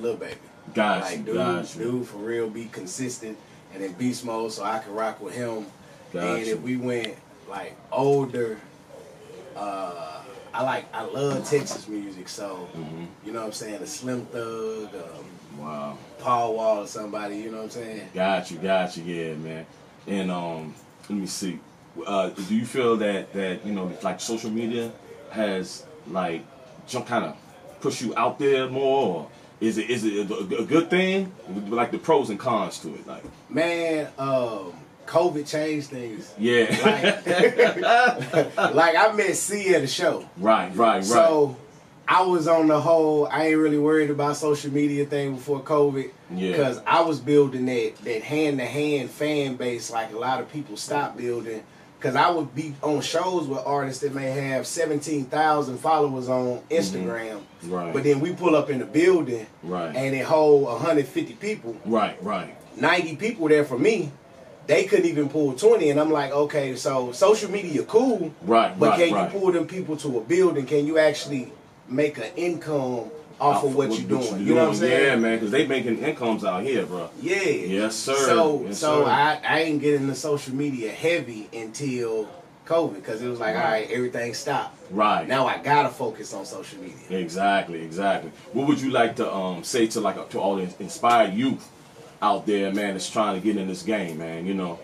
little baby. Got like, you, dude, you. dude, for real, be consistent and in beast mode, so I can rock with him. Got and if we went like older, uh, I like I love Texas music, so Mhm. you know what I'm saying. The Slim Thug, um, Wow. Paul Wall, or somebody. You know what I'm saying. Got you, got you, yeah, man. And um, let me see. Uh, do you feel that that you know, like social media has like some kind of push you out there more, or is it is it a, a good thing? Like the pros and cons to it, like Man, um, COVID changed things. yeah, Like, like I met C at a show. right, right, right. So I was on the whole. I ain't really worried about social media thing before COVID. Yeah. Because I was building that that hand to hand fan base like a lot of people stopped building. Because I would be on shows with artists that may have seventeen thousand followers on Instagram, Mm-hmm. Right. but then we pull up in the building Right. and it hold 150 people. right, right. 90 people there for me. They couldn't even pull 20, and I'm like, okay, so social media cool, Right, but right, can right. you pull them people to a building? Can you actually make an income off of what, you're doing? You know what I'm saying? Yeah, man, because they making incomes out here, bro. Yeah. Yes, sir. So Yes, so sir. I, I ain't getting the social media heavy until COVID because it was like, Right. all right, everything stopped. Right. Now I gotta focus on social media. Exactly, exactly. What would you like to um, say to like to all the inspired youth out there, man, that's trying to get in this game, man? You know,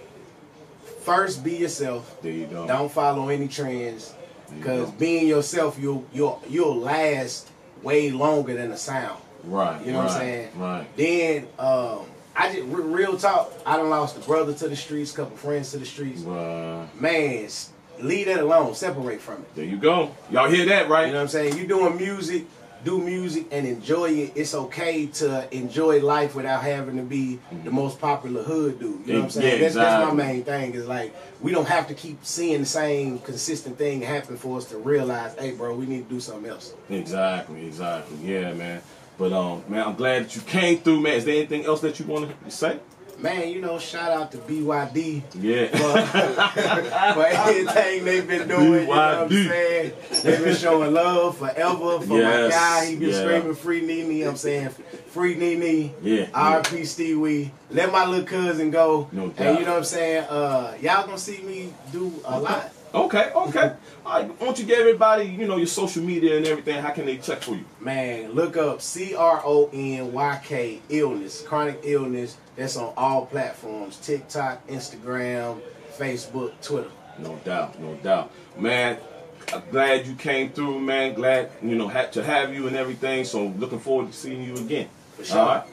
First, be yourself. there you go. Don't follow any trends, you because being yourself, you'll you'll you'll last way longer than the sound. Right. You know right, what I'm saying? Right. Then um, I just re- real talk. I done lost a brother to the streets, couple friends to the streets. Right. Man, leave that alone. Separate from it. There you go. Y'all hear that, right? You know what I'm saying? You doing music, do music and enjoy it. It's okay to enjoy life without having to be the most popular hood dude. You know what I'm saying? Mm-hmm. Yeah, that's, that's my main thing. Is like we don't have to keep seeing the same consistent thing happen for us to realize, hey, bro, we need to do something else. Exactly, exactly. Yeah, man. But um, man, I'm glad that you came through, man. Is there anything else that you want to say? Man, you know, shout out to BYD Yeah. for, for everything they've been doing. You know what I'm saying? They've been showing love forever for Yes, my guy. He been yeah. screaming free Nene. I'm saying free Nene. Yeah, RP Stewie. Let my little cousin go. No doubt. And you know what I'm saying? Uh, y'all gonna see me do a lot. Okay, okay. All right, why don't you give everybody, you know, your social media and everything? How can they check for you? Man, look up C R O N Y K illness, Cronyk Illness. That's on all platforms: TikTok, Instagram, Facebook, Twitter. No doubt, no doubt. Man, I'm glad you came through, man. Glad, you know, had to have you and everything. So looking forward to seeing you again. For sure. All right.